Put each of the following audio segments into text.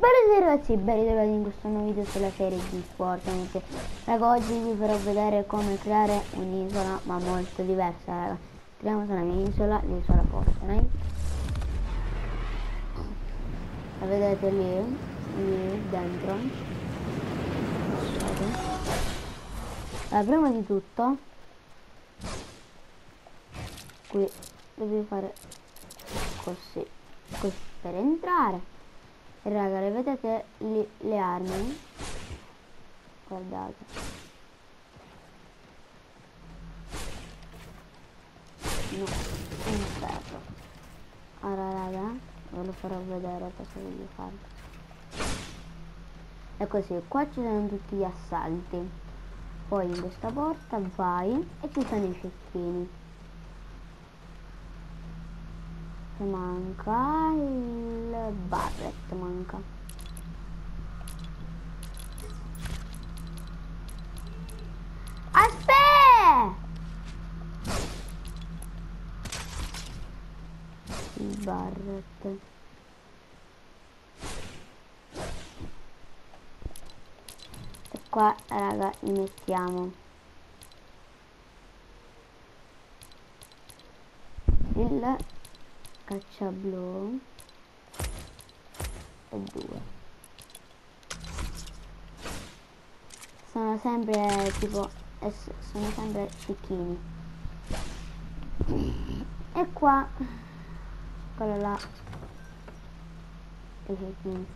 Bene ragazzi, ben ritrovati in questo nuovo video sulla serie di Fortnite Raga, oggi vi farò vedere come creare un'isola, ma molto diversa raga. Creiamo sulla mia isola, l'isola Fortnite La vedete lì, lì dentro. Allora, prima di tutto Qui devi fare così, così per entrare raga le vedete le, le armi? Guardate. No un ferro ora raga ve lo farò vedere cosa voglio fare e così qua ci sono tutti gli assalti. Poi in questa porta vai e ci sono i cecchini manca il barret manca. Aspetta! Il barret e qua raga li mettiamo. Il caccia blu. E due. Sono sempre tipo sono sempre cecchini. E qua quello là. I cecchini.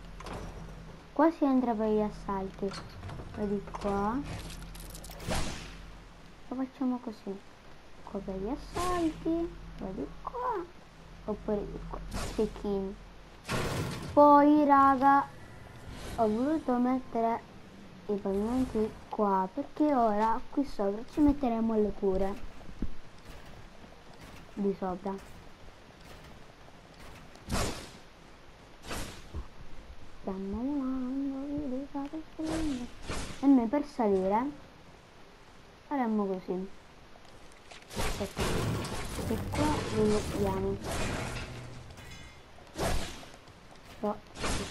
Qua si entra per gli assalti. Vedi qua. Lo facciamo così. Qua per gli assalti. Vedi qua oppure cecchini poi raga ho voluto mettere i pavimenti qua perché ora qui sopra ci metteremo le cure di sopra. Stiamo volando e noi per salire faremmo così aspetta. E qua lo mettiamo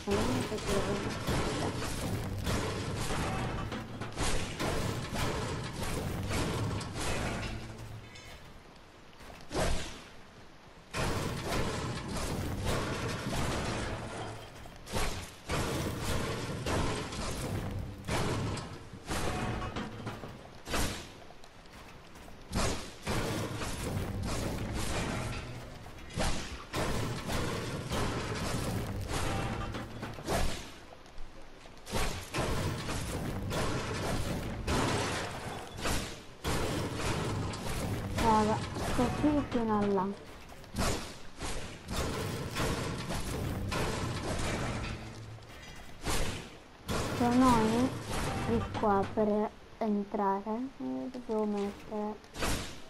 però raga là se noi di qua per entrare devo mettere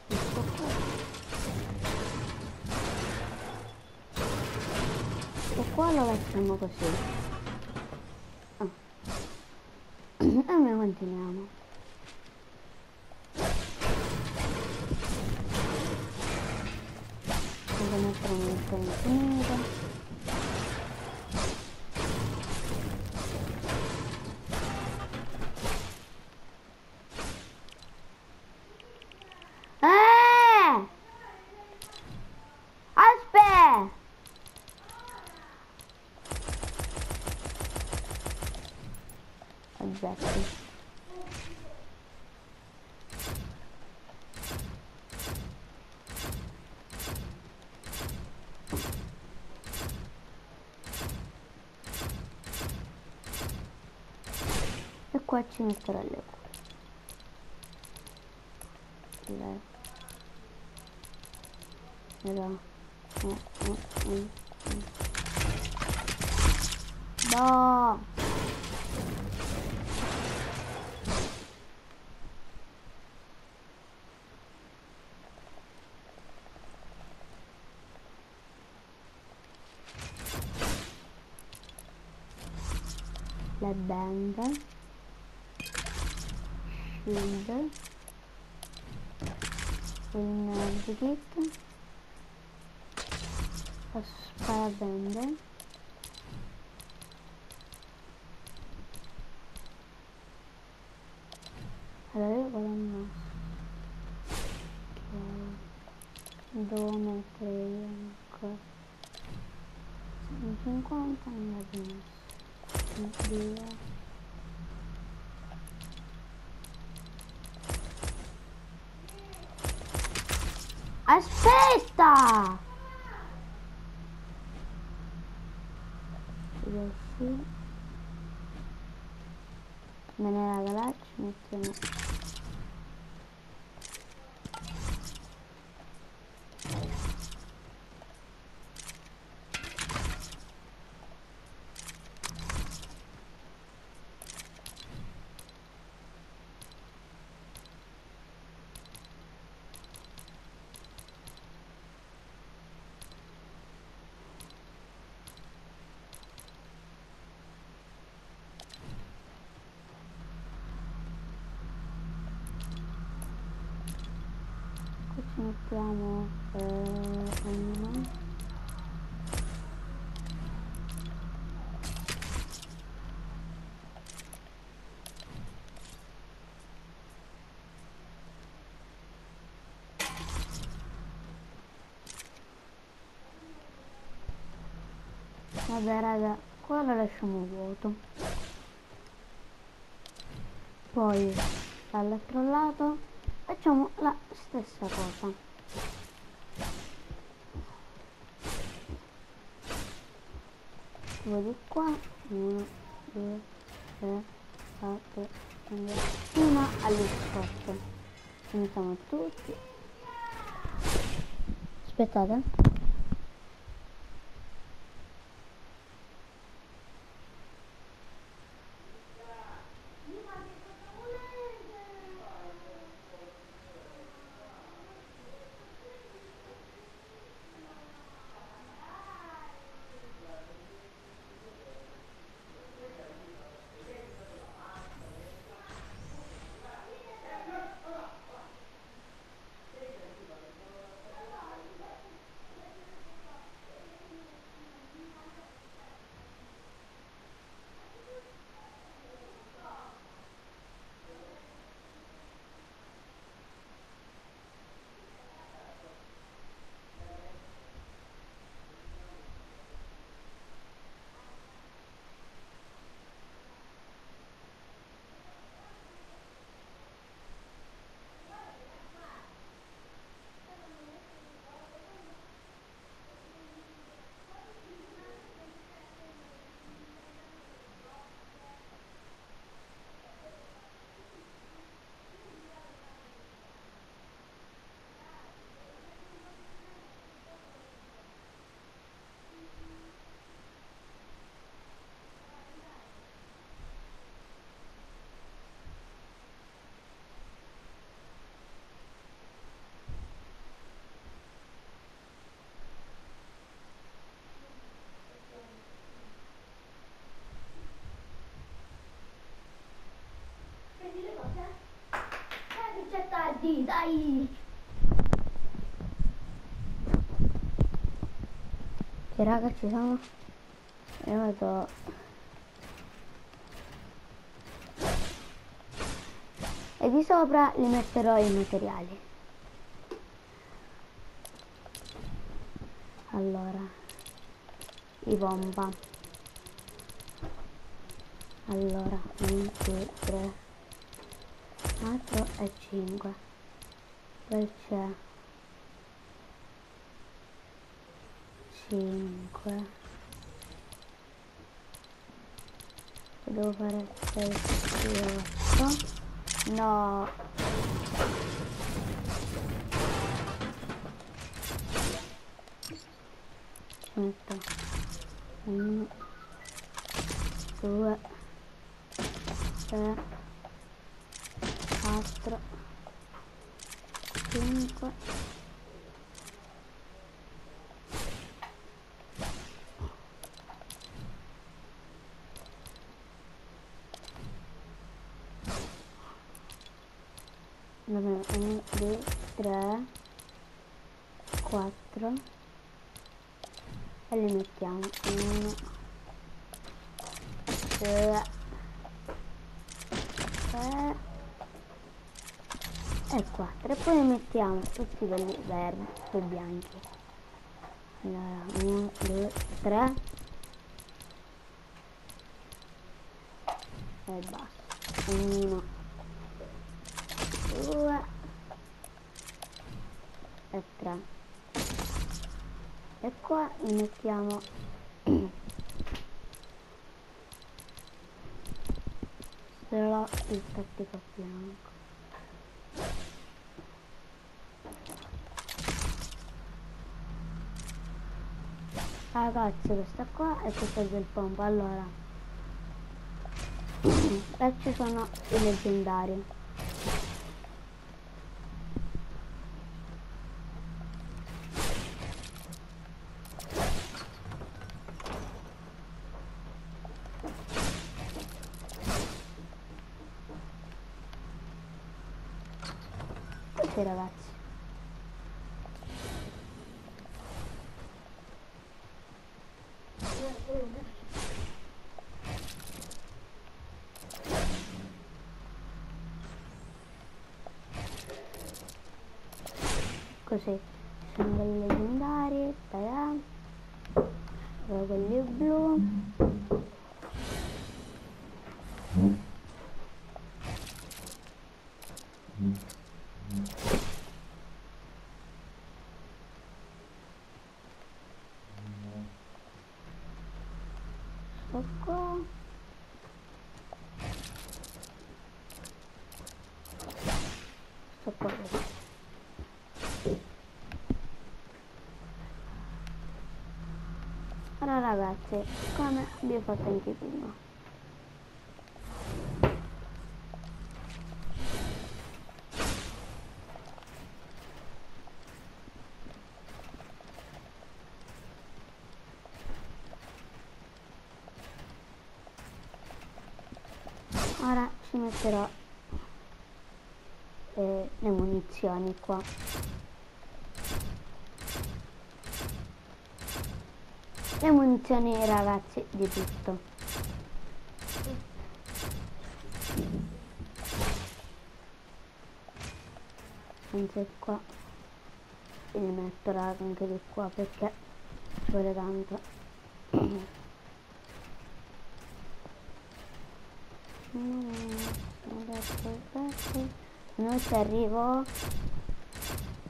questo qua. E qua lo lasciamo così. Ah. e noi continuiamo devo mettere un contenuto Eh! Aspetta! Oggetti. E qua ci metterò le cure no, no, no, no. la band shield il medkit la sparabende allora io vado a me devo mettere io ancora 50 non l'abbiamo messo via Aspetta! Così. Me ne raga là ci mettiamo ci mettiamo eh, animal vabbè raga qua la lasciamo vuoto. Poi dall'altro lato facciamo la stessa cosa. Due di qua 1 2 3 4 5 fino alle 18 iniziamo tutti. Aspettate dai! Che raga ci sono? Io vado... E di sopra li metterò i materiali. Allora, i bomba. Allora, 1, 2, 3, 4 e 5 c'è 5 devo fare 6 8 no. Metto 1 2 3 4 5 1 2 3 4 e li mettiamo. 1 2 3 e 4 e poi mettiamo tutti quelli verdi e bianchi. Allora 1 2 3 e basta. 1 2 e 3 e qua mettiamo solo il tattico bianco ragazzi questa qua è questa del pompo. Allora e ci sono i leggendari Così ragazzi così sono quelli leggendari tada. Poi quelli blu sto qua sto qua così. Ragazzi, come vi ho fatto anche prima. Ora ci metterò eh, le munizioni qua. Le munizioni ragazzi di tutto. Anche qua li metto raga anche di qua perché ci vuole tanto. Non ci arrivo.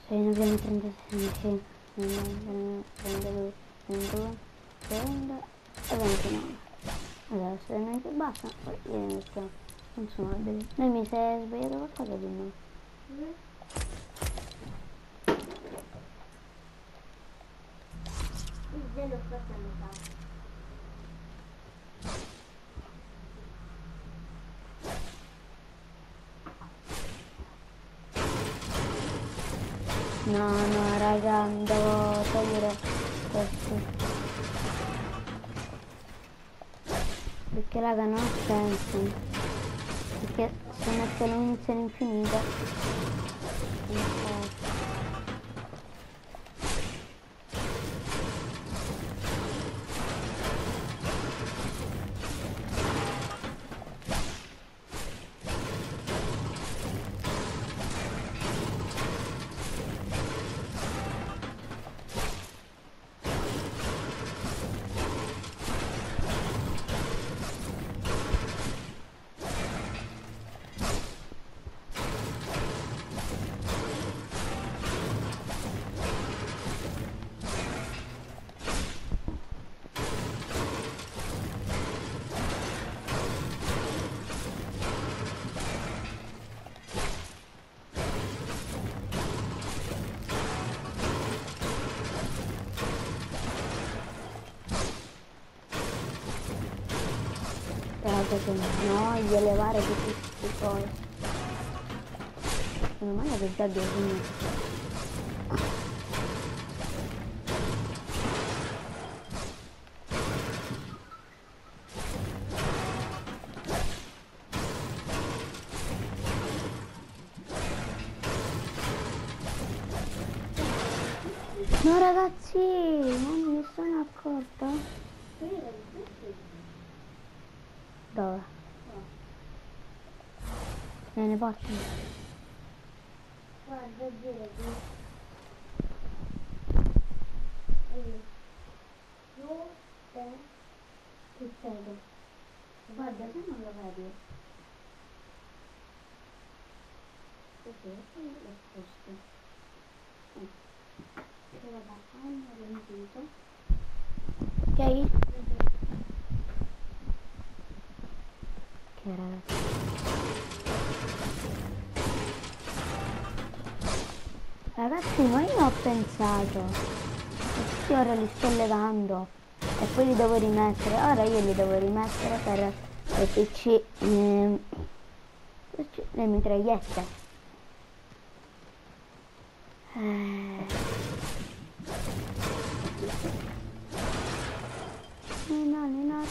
Cioè ne abbiamo 36. 32, 22, 30 e 29. Adesso se non ti basta, poi gliene mettiamo. Non sono alberi. Noi mi sei sbagliato qualcosa di no? Zero forse a metà. No, no, raga, devo togliere questo. Perché raga non ha senso. Perché se metto le munizioni infinite. Raga che no, di elevare tutti questi cose. Meno male che già due minuti. Succedo. Guarda se non lo vedi. Così. Lo sposto. Eh. Che vabbè, hanno riempito. Ok? Ok ragazzi. Ragazzi, ma io ho pensato, questi ora li sto levando e poi li devo rimettere. Ora io li devo rimettere per le PC, ehm, le mitragliette. Eh. No, no,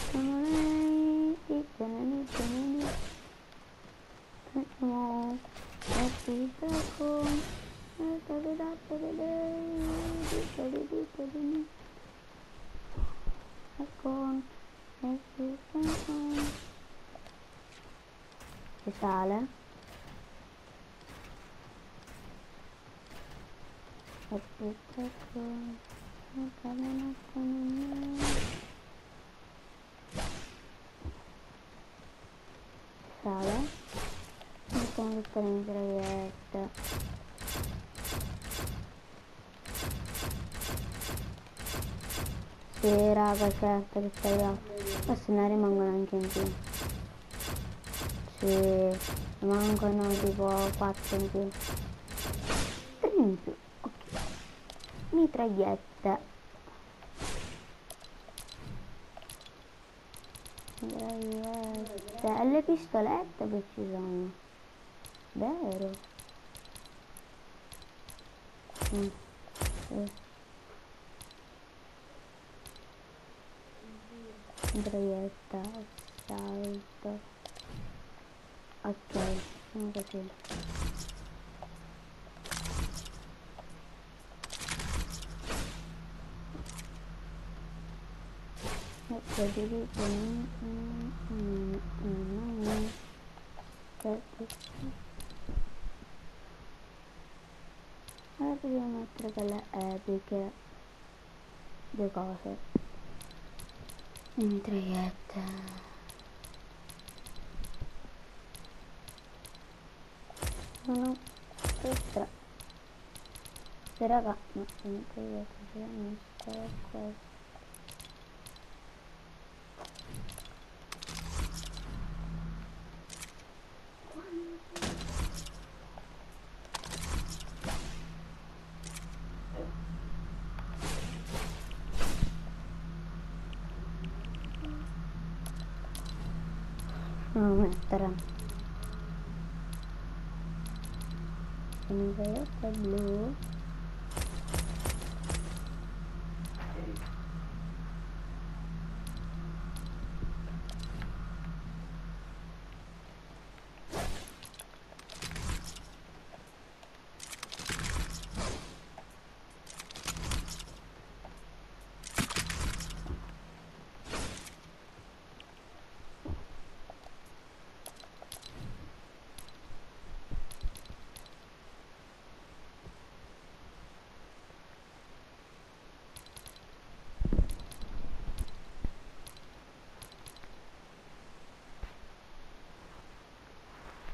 no, no, no, no, Ci sale. Sale. Mettiamo tutte le mitragliette. Sì, raga, certo che stai là. Ma se ne rimangono anche in più. Sì, rimangono tipo 4 in più. 3 in più, ok. Mitragliette. Mitragliette. E le pistolette che ci sono. Vero? Mm. Sì. Mitraglietta, assalto. Ok, sono così. Mm, mm. Ora dobbiamo mettere quelle epiche. Due cose. Le mitragliette. Sono queste. Se raga, no, le mitragliette sono queste, queste. Devo mettere le mitragliette blu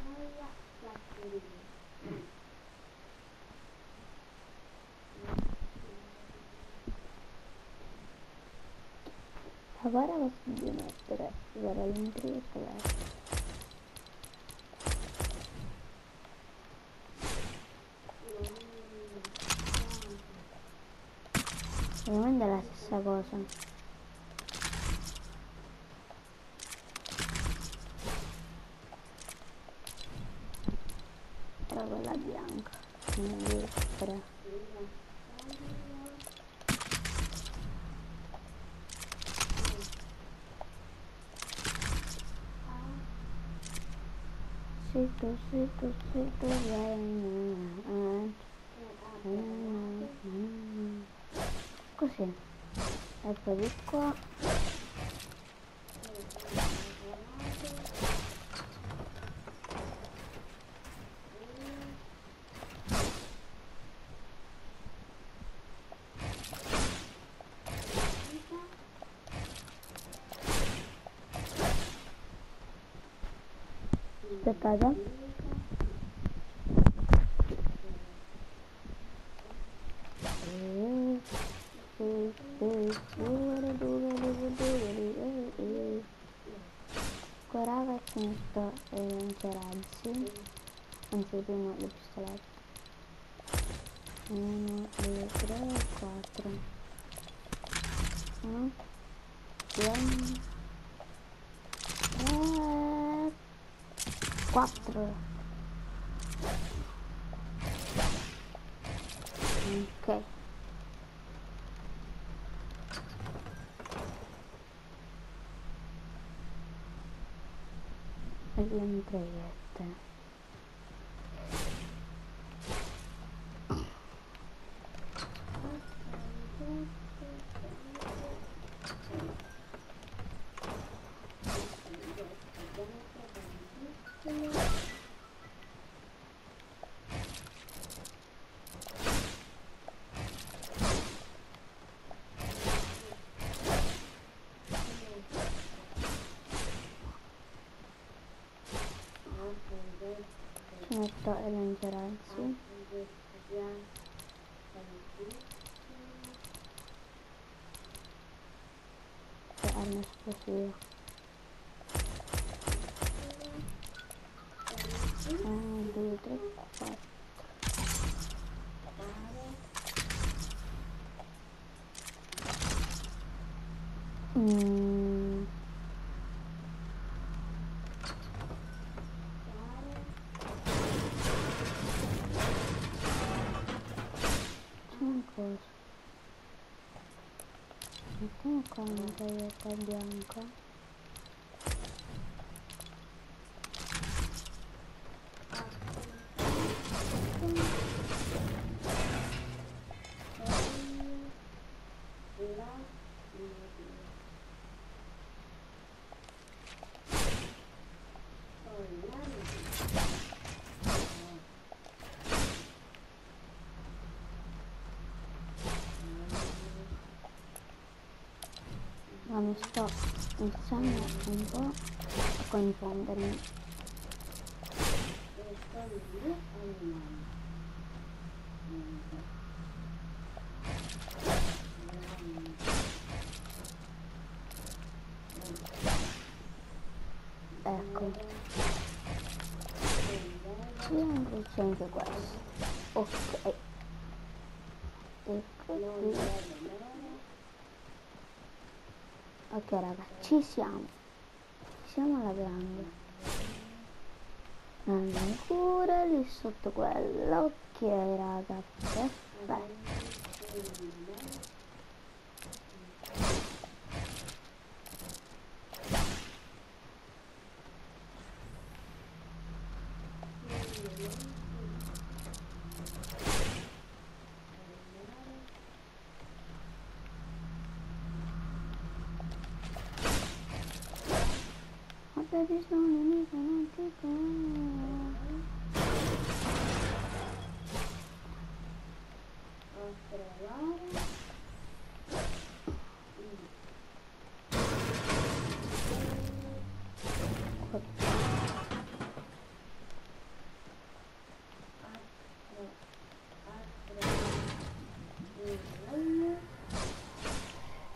Noia, lasciarino. Agora posso di mettere guarda mitragliette verdi. Ovviamente è la stessa cosa. super, super right Così. E poi qua. Raga è finito il razzi. Anzi prima le pistolette. 1, 2, 3, 4. 1, 2, 3, 4. Ok. E le mitragliette. Ci metto Mettiamo qua una taglietta bianca. Ma mi sto iniziando un po' a confondermi. Ecco. Sì, c'è anche questo. Ok. Ecco qui. Ok raga, ci siamo. Ci siamo alla grande. Non ancora lì sotto quello. Ok raga, perfetto. Ma baby sono nemico, non ti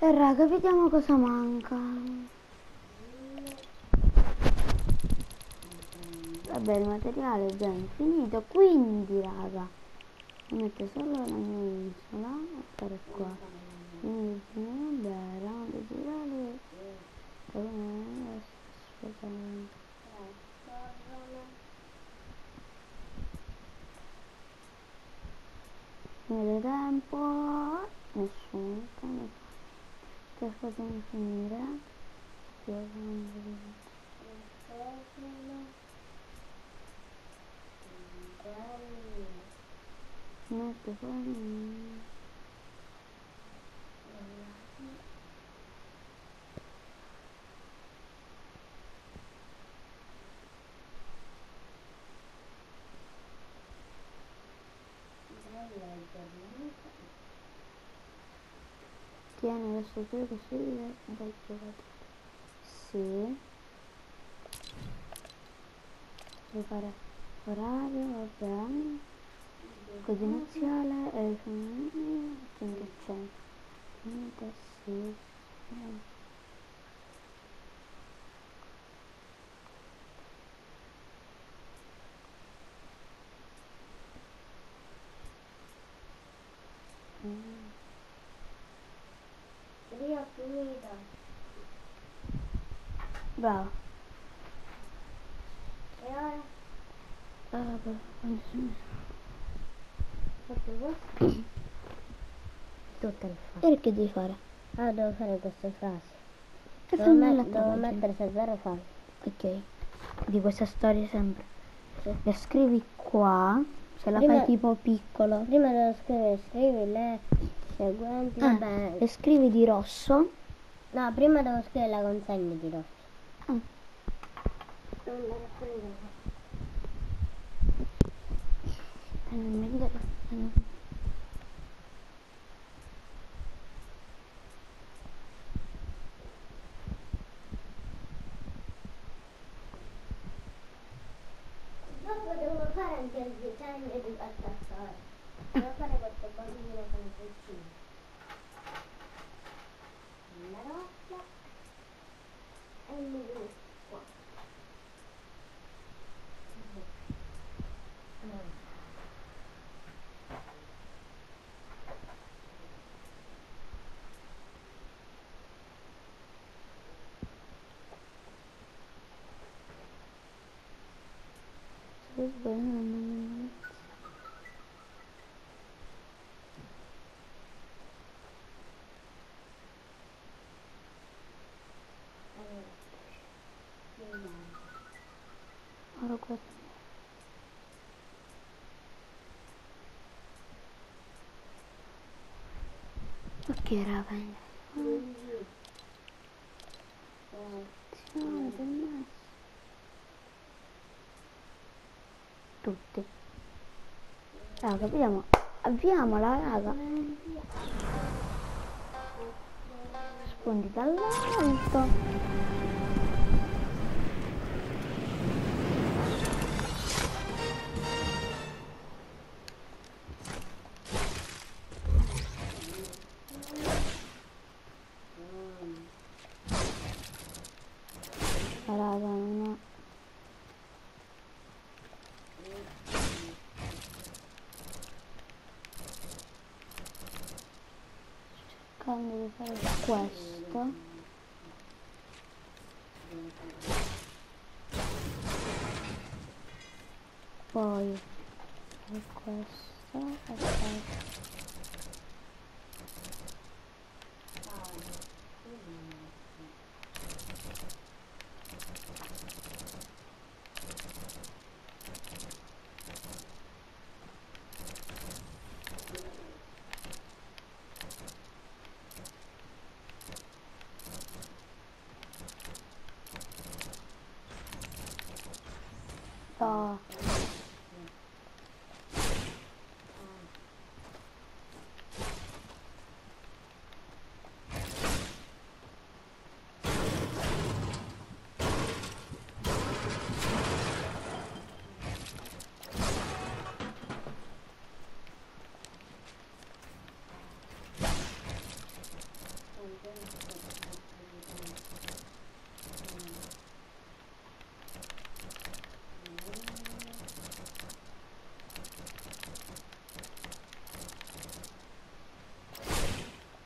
E raga, vediamo cosa manca. Vabbè, il materiale è già infinito, quindi raga, mi metto solo la mia isola a stare qua. Quindi, vabbè, erano desideri. Nel tempo, nessuno, quando che cosa mi finire? Spiegami. Metto fuori. Tieni adesso tu così dai giocatore. Sì. devi fare orario, vabbè. Codice iniziale e quindi c'è niente, sì. eh. Mm. Io ho finito. Bravo. E ora? Ah, vabbè, quando sono- Fatto questo? Tutte le frasi. Perché devi fare? Ah, devo fare queste frasi. E Devo, met- tu devo mettere se è vero o falso. Ok. Di questa storia sempre. La scrivi qua, se la Prima- fai tipo piccolo. Prima devo scrivere, scrivi le seguenti. Ah, Vabbè. le scrivi di rosso. No, prima devo scrivere la consegna di rosso. Ah, Non andare a prendere. eh, non mi ricordo. Eh, Dopo devo fare anche il design di questa storia. Devo fare questo bambino con il pulcino. La rossa e il blu qua. Se sbaglio non- Ora questo. Ok, raga. Attenzione del naso. Tutti. Raga, vediamo. Avviamola, raga. Sfondi dall'alto. Questo e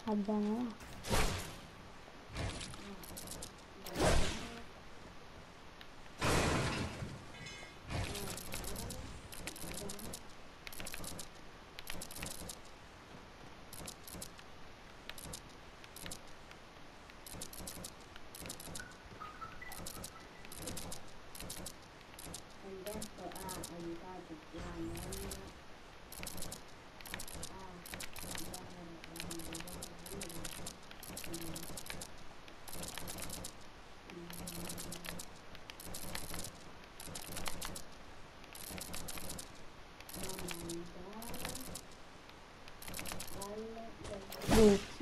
va bene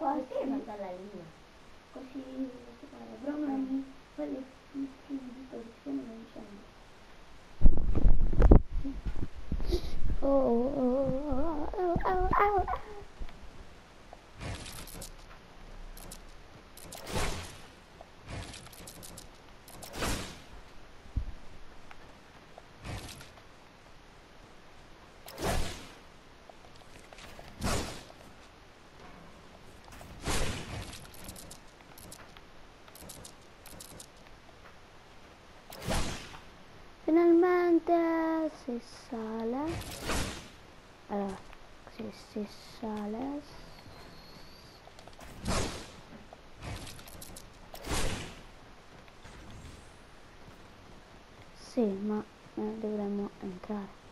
però qua si è fatta la linea così non si pare però non poi le scrivi di posizione non c'è Oh, oh, oh, oh, oh, oh, oh. Finalmente si sale. Allora, si, si sale. Sì, ma eh, dovremmo entrare.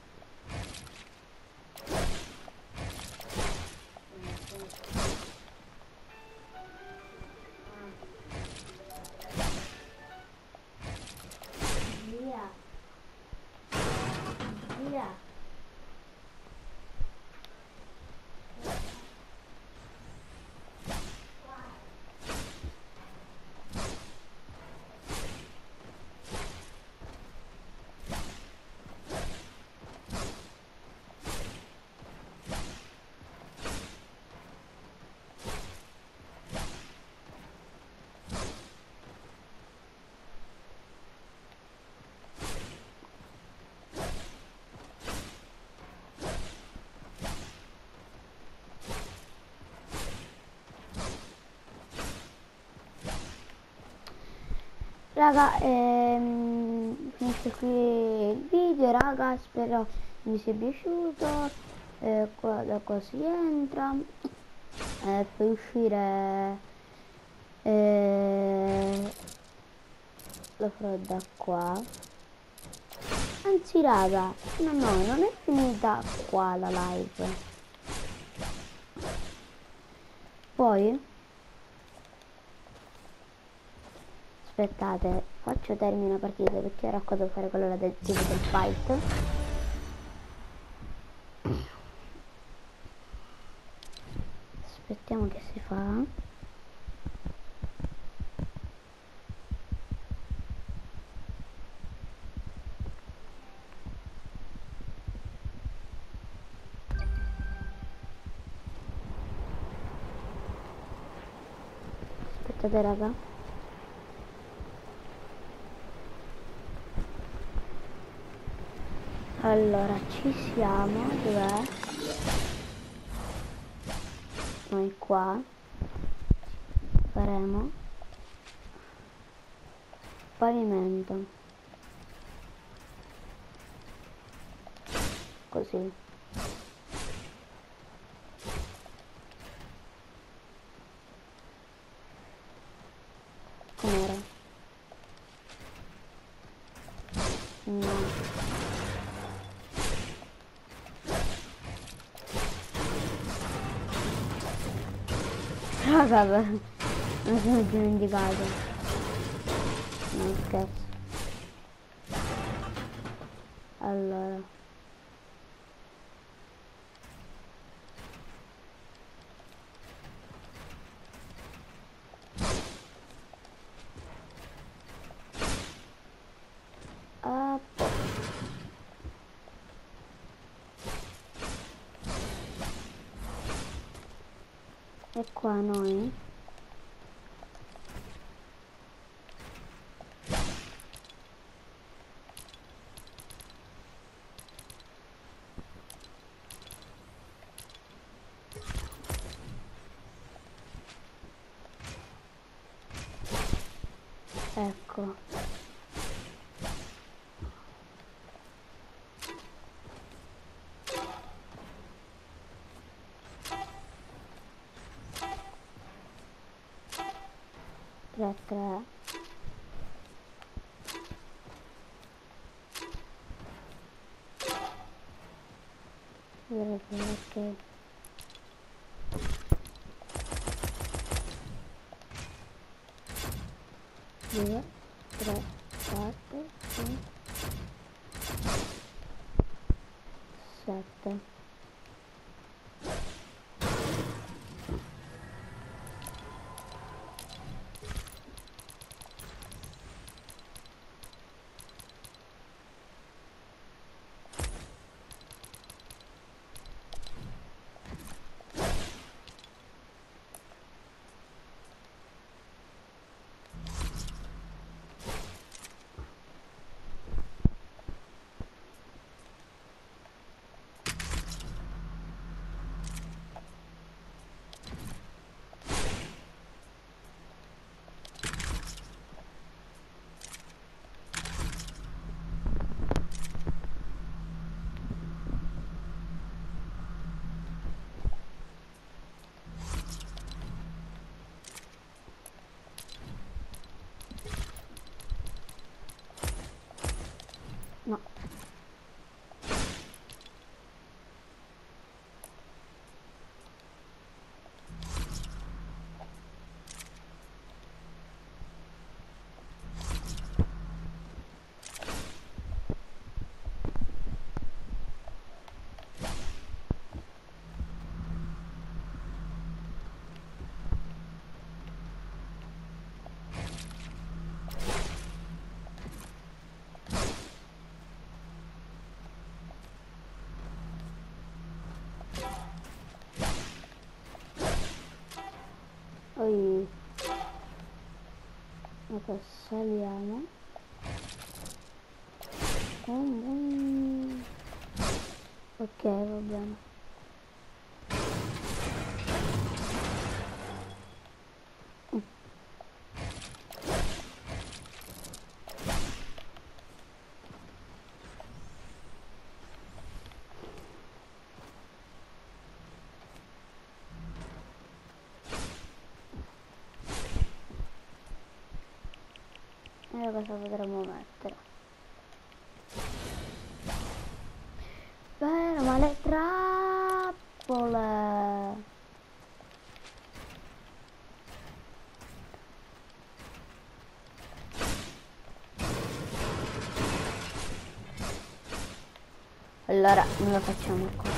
Raga, ehm, finisce qui il video, raga, spero vi sia piaciuto. Eh, qua, da qua si entra. Eh, puoi uscire. Eh, lo farò da qua. Anzi, raga, no, no, non è finita qua la live. Poi aspettate, faccio termine la partita perché ora qua devo fare quello del tipo del fight. Aspettiamo che si fa. Aspettate raga. Allora, ci siamo, dov'è? Noi qua faremo pavimento. Così. Beh, mi sono dimenticato. Non scherzo. Allora. E qua noi Ecco. 3 3 ok due tre Poi ecco, saliamo. Ok, va bene. Cosa potremmo mettere? Bene, ma le trappole! Allora, non lo facciamo qua.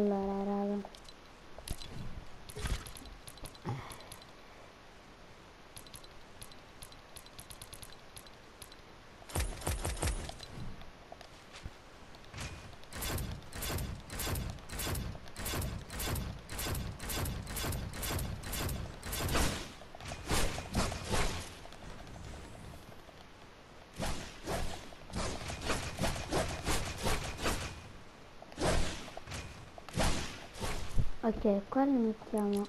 Allora, raga. Ok, qua li mettiamo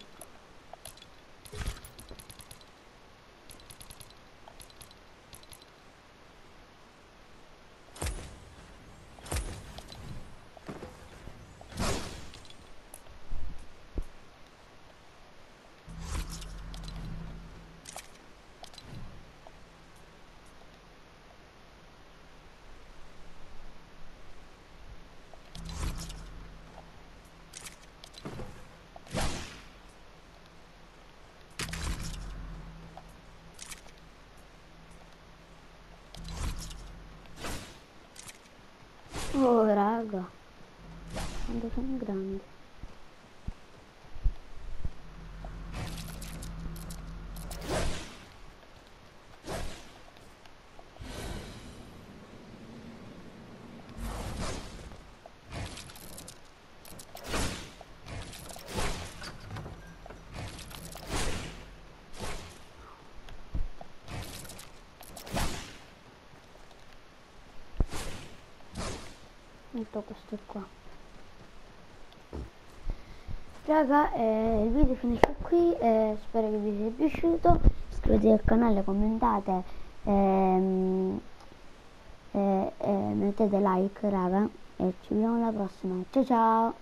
Oh, raga. Quando sono grande. Metto questo qua. Raga eh, il video finisce qui eh, spero che vi sia piaciuto. Iscrivetevi al canale commentate ehm, e, e mettete like raga e ci vediamo alla prossima. Ciao ciao